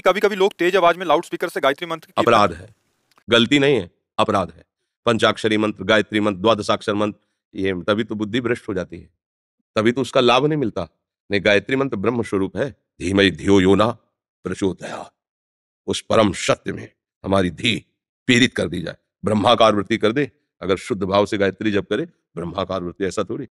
कभी कभी लोग तेज आवाज़ में लाउड स्पीकर से गायत्री मंत्र अपराध है। गलती नहीं है अपराध है। पंचाक्षरी मंत्र गायत्री मंत्र द्वादशाक्षर मंत्र ये तभी तो बुद्धि भ्रष्ट हो जाती है। तभी तो उसका लाभ नहीं मिलता। नहीं गायत्री मंत्र ब्रह्म स्वरूप है। धीमय धियो योना प्रचोदया। उस परम सत्य में हमारी धी पीड़ित कर दी जाए। ब्रह्माकार वृत्ति कर दे। अगर शुद्ध भाव से गायत्री जब करे ब्रह्माकार वृत्ति ऐसा थोड़ी।